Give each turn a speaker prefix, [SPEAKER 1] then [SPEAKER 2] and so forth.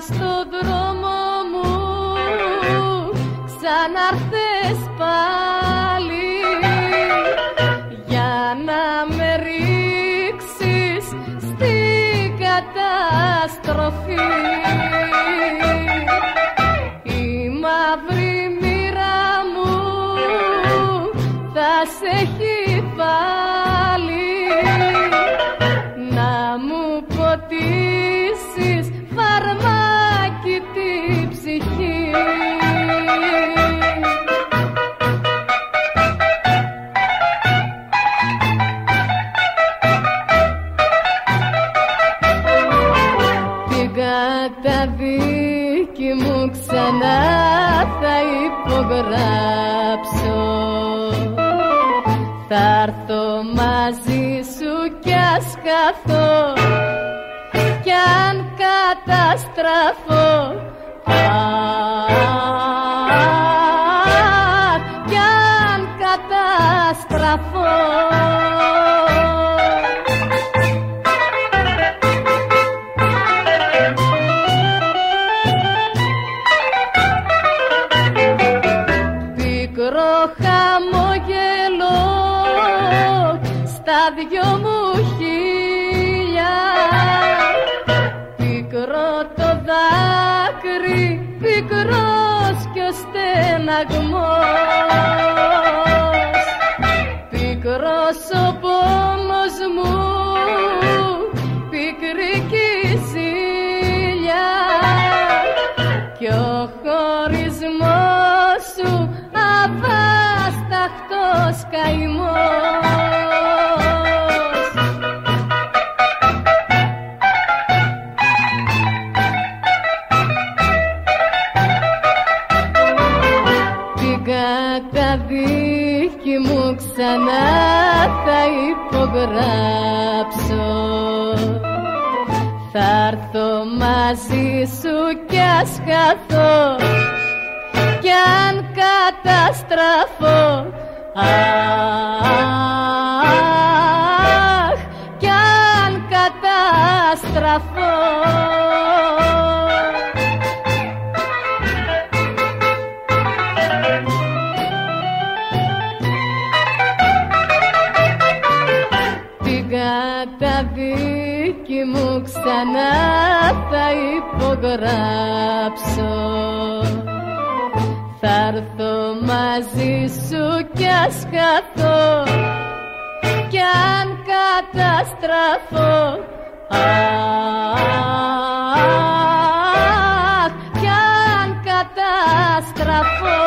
[SPEAKER 1] στον δρόμο μου ξαναρθες catástrofe. κι μου ξανά θα υπογράψω. Θα έρθω μαζί σου κι ας καθώ. Κι αν καταστραφώ. Κι αν καταστραφώ. δυο μου χίλια. Πικρό το δάκρυ, πικρός κι ο στεναγμός. Πικρός ο πόνος μου, πικρή κυσίλια Κι ο χωρισμός σου αβάσταχτος καημός. καταδίκη μου ξανά θα υπογράψω. Θα έρθω μαζί σου κι ας χαθώ. Κι αν καταστραφώ αγαπητοί μου ξανά θα υπογράψω. Θα έρθω μαζί σου κι ας χαθώ. Κι αν καταστραφώ. Αχ, κι αν καταστραφώ.